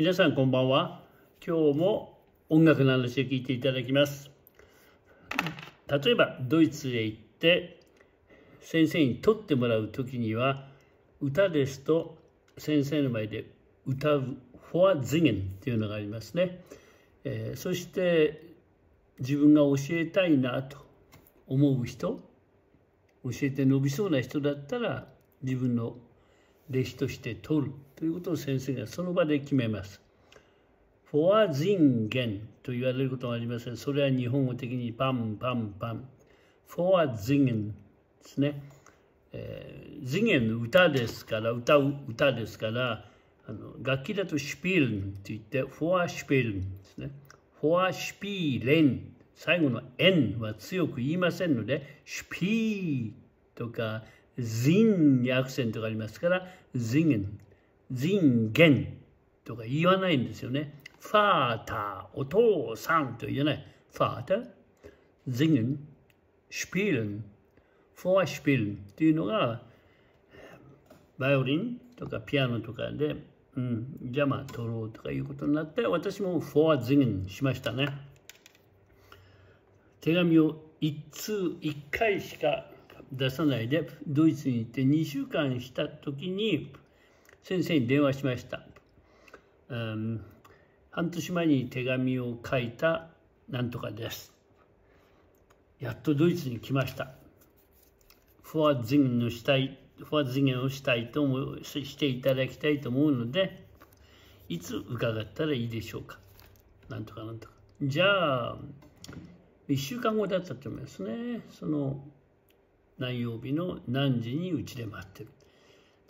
皆さんこんばんは。今日も音楽の話を聞いていただきます。例えばドイツへ行って先生に撮ってもらう時には歌ですと先生の前で歌うフォアズゲンっていうのがありますね、えー、そして自分が教えたいなと思う人教えて伸びそうな人だったら自分の弟子として取るということを先生がその場で決めます。フォア人言と言われることがありません。それは日本語的にパンパンパン。フォア人言ですね。えー、人言の歌ですから、歌う歌ですから、あの楽器だとシュピールンと言って、フォアシュピールンですね。フォアシュピーレン。最後の N は強く言いませんので、シュピーとか、ジンにアクセントがありますから、ジンゲン、ジンゲンとか言わないんですよね。ファーター、お父さんと言えない。ファーター、ジンゲン、シュピールン、フォアシュピールンっていうのが、バイオリンとかピアノとかで、うん、じゃあまあ取ろうとかいうことになって、私もフォアジンゲンしましたね。手紙を一通一回しか出さないでドイツに行って2週間した時に先生に電話しました、うん、半年前に手紙を書いたなんとかです。やっとドイツに来ました。フォアズンのしたいフォアズンをしたいと思していただきたいと思うのでいつ伺ったらいいでしょうか。なんとかなんとか。じゃあ1週間後だったと思いますね。その何曜日の何時にうちで待ってる。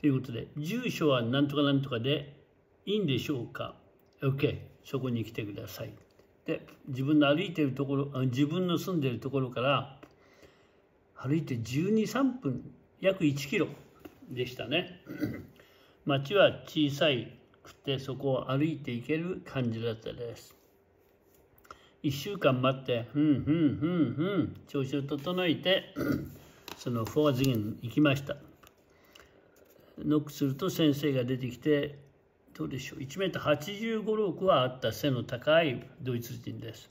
ということで、住所は何とか何とかでいいんでしょうか ?OK、そこに来てください。で、自分の歩いてるところ、自分の住んでるところから歩いて12、3分、約1キロでしたね。街は小さいくてそこを歩いていける感じだったです。1週間待って、ふんふんふんふん、調子を整えて、そのフォア次元行きました。ノックすると先生が出てきてどうでしょう。1メートル85、6はあった背の高いドイツ人です。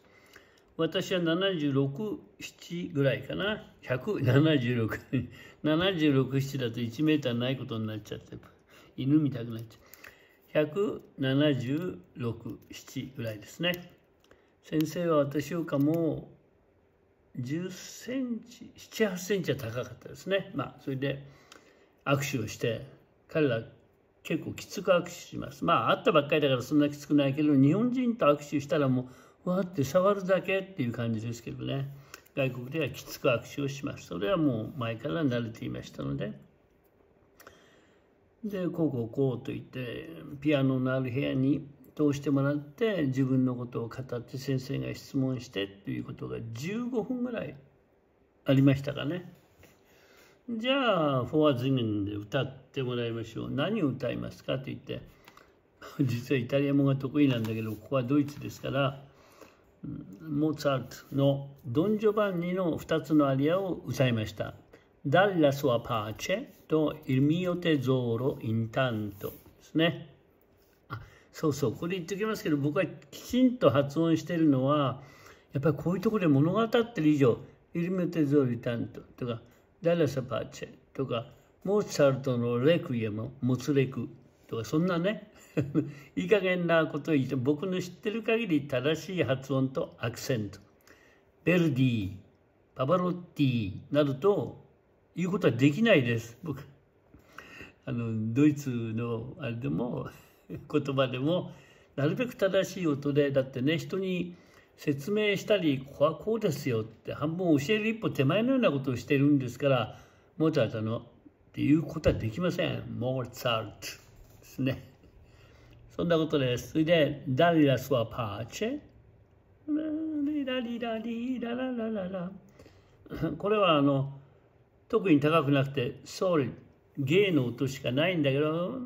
私は76、7ぐらいかな。176 76、7だと1メーターないことになっちゃって犬みたくなっちゃう。176、7ぐらいですね。先生は私よかも10センチ78センチは高かったですね。まあそれで握手をして彼ら結構きつく握手します。まあ会ったばっかりだからそんなきつくないけど日本人と握手したらもうわって触るだけっていう感じですけどね。外国ではきつく握手をします。それはもう前から慣れていましたので。でこうこうこうと言ってピアノのある部屋に通してもらって自分のことを語って先生が質問してということが15分ぐらいありましたかね。じゃあ、フォアズミンで歌ってもらいましょう。何を歌いますかと言って、実はイタリア語が得意なんだけど、ここはドイツですから、モーツァルトのドン・ジョバンニの2つのアリアを歌いました。ダッラ・ソア・パーチェとイルミオテゾーロ・インタントですね。そうそうこれ言っておきますけど僕はきちんと発音してるのはやっぱりこういうところで物語ってる以上「イルメテゾーリタント」とか「ダラサパーチェ」とかモーツァルトの「レクイエム」「モツレク」とかそんなね いい加減なことを言って僕の知ってる限り正しい発音とアクセント。ベルディパバロッティなどということはできないです僕。あのドイツのあれでも 言葉でもなるべく正しい音でだってね人に説明したりここはこうですよって半分教える一歩手前のようなことをしてるんですからモーツァルトのっていうことはできません。モーツァルトですね。そんなことです。それでダリラスはパーチェ。ラリラリラララララ。これはあの特に高くなくてソウル芸の音しかないんだけど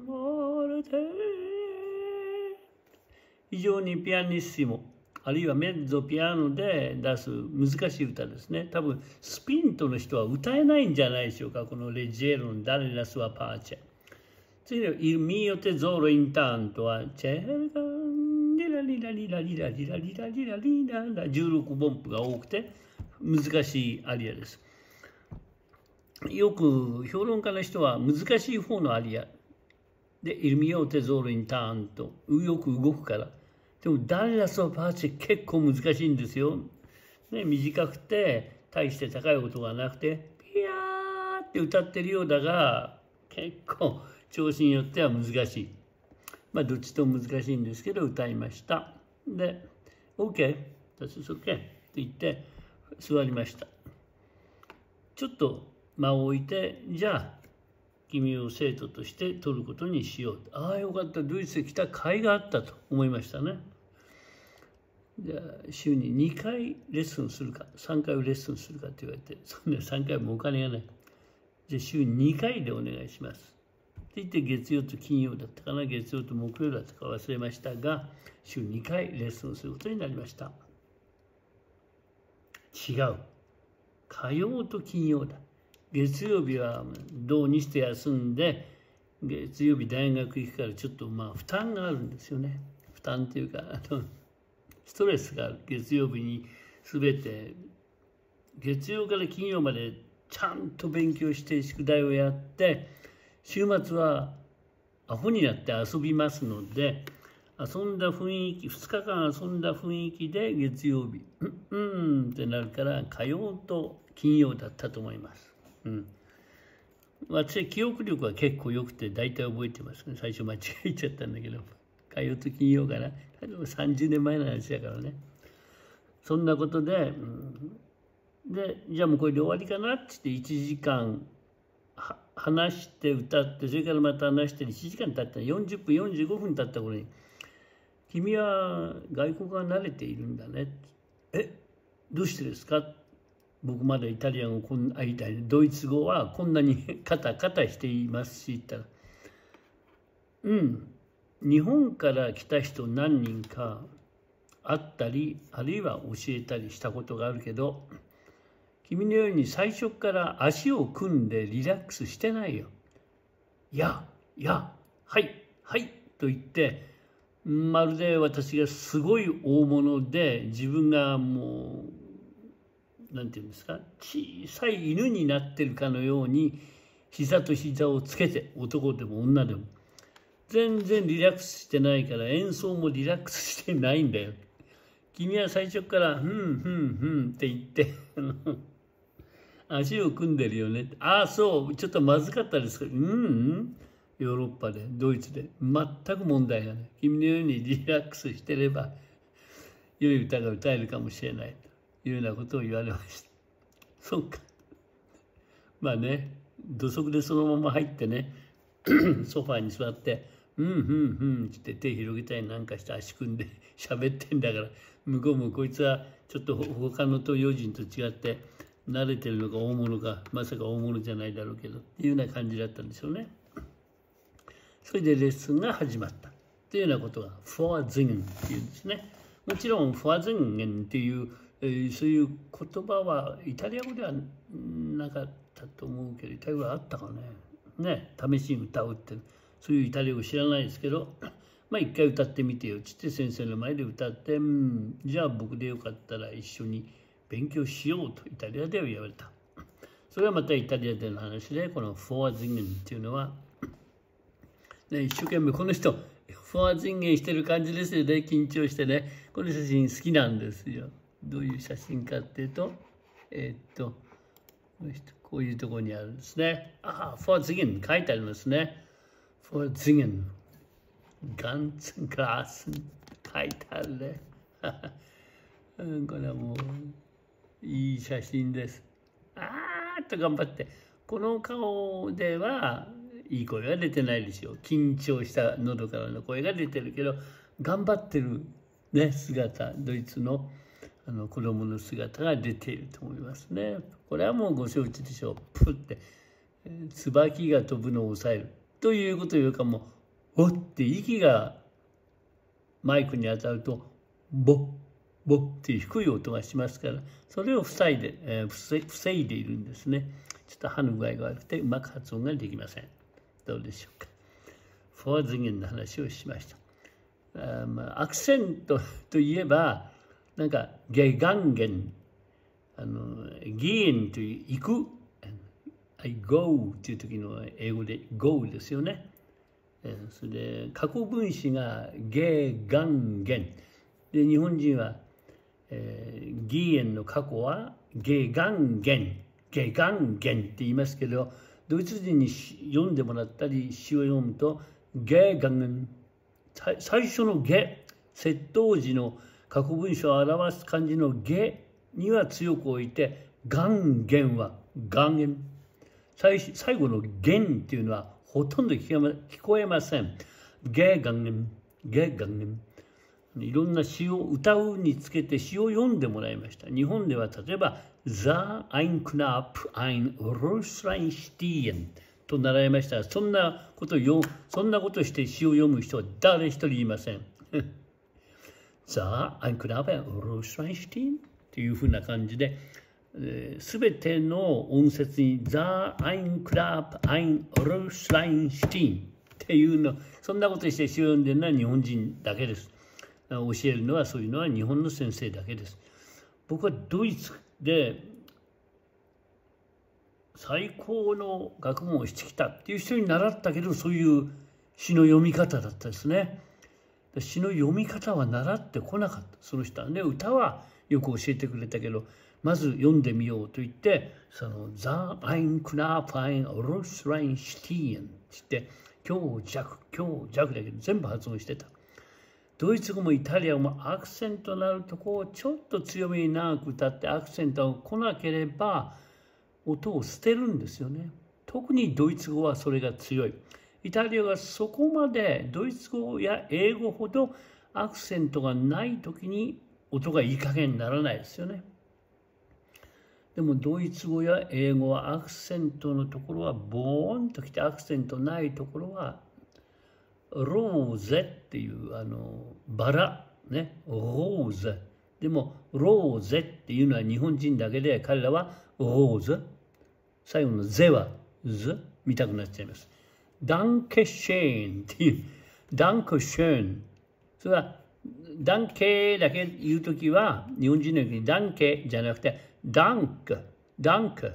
非常にピアニッシモあるいはメッゾピアノで出す難しい歌ですね多分スピントの人は歌えないんじゃないでしょうかこのレジェロンダレラスワパーチェ次はイルミヨテゾーロインターンとはチェルガンラリラリラリラリラリラリラリララ16分布が多くて難しいアリアです。よく評論家の人は難しい方のアリアでイルミオテゾールにターンとよく動くからでもダンラスのパーチ結構難しいんですよ。ね、短くて大して高い音がなくてピヤーって歌ってるようだが結構調子によっては難しい。まあどっちとも難しいんですけど歌いました。で OK that's OK って言って座りました。ちょっと間を置いてじゃあ君を生徒として取ることにしようああよかったドイツで来た甲斐があったと思いましたねじゃあ週に2回レッスンするか3回レッスンするかって言われて そんな3回もお金がない。じゃあ週2回でお願いします。って言って月曜と金曜だったかな月曜と木曜だったか忘れましたが週2回レッスンすることになりました。違う。火曜と金曜だ。月曜日は土にして休んで月曜日大学行くからちょっとまあ負担があるんですよね。負担っていうかあのストレスが月曜日に全て月曜から金曜までちゃんと勉強して宿題をやって週末はアホになって遊びますので遊んだ雰囲気2日間遊んだ雰囲気で月曜日うんうんってなるから火曜と金曜だったと思います。うん。私、記憶力は結構良くて大体覚えてますね。最初間違えちゃったんだけど、火曜と金曜かな。30年前の話だからね。そんなことで、で、じゃあもうこれで終わりかなって言って1時間話して歌って、それからまた話して1時間経った40分、45分経った頃に、君は外国が慣れているんだね。え、どうしてですか？僕まだイタリア語こんあイタリアドイツ語はこんなにカタカタしていますし言ったらうん日本から来た人何人か会ったりあるいは教えたりしたことがあるけど君のように最初から足を組んでリラックスしてないよ。や、いや、はい、はい、と言って、まるで私がすごい大物で自分がもうなんていうんですか小さい犬になってるかのように膝と膝をつけて男でも女でも全然リラックスしてないから演奏もリラックスしてないんだよ。君は最初から「ふんふんふん」って言って足を組んでるよね。ああそう。ちょっとまずかったですけどうんうん。ヨーロッパでドイツで。全く問題がない。君のようにリラックスしてれば良い歌が歌えるかもしれない。というようなことを言われました。そうか。まあね、土足でそのまま入ってね、ソファーに座って、うんうんうん。って手広げたりなんかして足組んで喋ってんだから。向こうもこいつはちょっと他の東洋人と違って慣れてるのか大物かまさか大物じゃないだろうけどっていうような感じだったんでしょうね。それでレッスンが始まったっていうようなことがフォアズンっていうんですね。もちろんフォアズンっていうえー、そういう言葉はイタリア語ではなかったと思うけどイタリア語はあったかね。ね。試しに歌うって。そういうイタリア語知らないですけど まあ一回歌ってみてよっつって先生の前で歌ってうんじゃあ僕でよかったら一緒に勉強しようとイタリアでは言われたそれはまたイタリアでの話でこのフォアズンゲンっていうのは、ね、一生懸命この人フォアズンゲンしてる感じですよね緊張してねこの写真好きなんですよどういう写真かっていうと、えー、っと、この人、こういうところにあるんですね。ああ、フォーズゲン書いてありますね。フォーズゲン。ガンツングラスン書いてあるね。これはもう、いい写真です。あーっと頑張って。この顔ではいい声が出てないでしょう。緊張した喉からの声が出てるけど、頑張ってるね、姿、ドイツの。あの子供の姿が出ていると思いますね。これはもうご承知でしょう。プって、えー、椿が飛ぶのを抑える。ということよりかも、おって息がマイクに当たると、ボッ、ボッって低い音がしますから、それを塞いで、えー、防いでいるんですね。ちょっと歯の具合が悪くてうまく発音ができません。どうでしょうか。フォア次元の話をしました。あまあ、アクセントといえばなんかゲガンゲンあのギーンという行く I go という時の英語で go ですよね。それで過去分詞がゲーガンゲンで日本人は、えー、ギーエンの過去はゲーガンゲンゲーガンゲンって言いますけどドイツ人に読んでもらったり詩を読むとゲーガンゲン最初のゲ窃盗時の過去文章を表す漢字のゲには強く置いてガンゲンはガンゲン最最後のゲンっていうのはほとんど聞こえません。gegangen gegangen いろんな詩を歌うにつけて詩を読んでもらいました。日本では例えば、 Sah ein Knab ein Röslein stehn と習いました。そんなことをそんなことして詩を読む人は誰一人いません。Sah ein Knab ein Röslein stehn というふうな感じで、す、べ、ての音節に Sah ein Knab ein Röslein stehn っていうの、そんなことして詩を読んでるのは日本人だけです。教えるのはそういうのは日本の先生だけです。僕はドイツで最高の学問をしてきたっていう人に習ったけどそういう詩の読み方だったですね。詩の読み方は習ってこなかったその人はね歌はよく教えてくれたけどまず読んでみようと言ってその「 Sah ein Knab ein Röslein stehn」って言って強弱強弱だけど全部発音してた。ドイツ語もイタリア語もアクセントなるとこをちょっと強めに長く歌ってアクセントが来なければ音を捨てるんですよね。特にドイツ語はそれが強い。イタリアがそこまでドイツ語や英語ほどアクセントがない時に音がいい加減にならないですよね。でもドイツ語や英語はアクセントのところはボーンときてアクセントないところはローゼっていうあのバラねローゼ。でもローゼっていうのは日本人だけで彼らはローゼ。最後のゼはズ見たくなっちゃいます。ダンケシェーンっていう。ダンクシェーン。それはダンケだけ言うときは日本人の時にダンケじゃなくてダンクダンク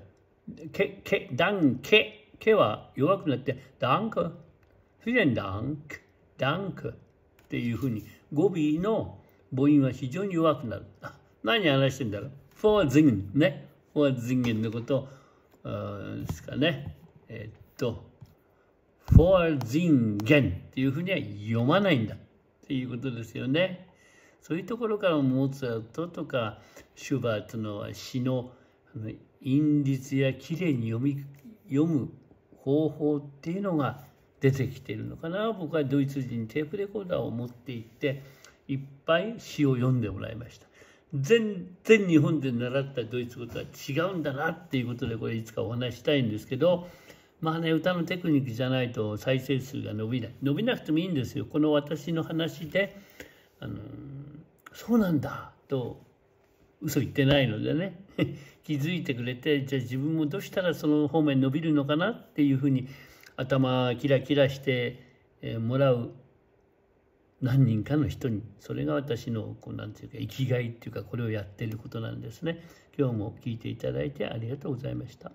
ケケダンケケは弱くなってダンクフィレンダンク、ダンクっていうふうに語尾の母音は非常に弱くなる。何話してんだろう？フォーズンね。フォーズンゲンのことですかね。えっと、フォーズンゲンっていうふうには読まないんだっていうことですよね。そういうところからモーツァルトとかシュバートの詩の韻律やきれいに読み読む方法っていうのが出てきてるのかな。僕はドイツ人テープレコーダーを持って行っていっぱい詩を読んでもらいました。全然日本で習ったドイツ語とは違うんだなっていうことでこれいつかお話したいんですけどまあね歌のテクニックじゃないと再生数が伸びない。伸びなくてもいいんですよ。この私の話であのそうなんだ。と嘘言ってないのでね。気づいてくれてじゃあ自分もどうしたらその方面伸びるのかなっていうふうに頭キラキラしてもらう何人かの人にそれが私のこうなんていうか生きがいっていうかこれをやってることなんですね。今日も聞いていただいてありがとうございました。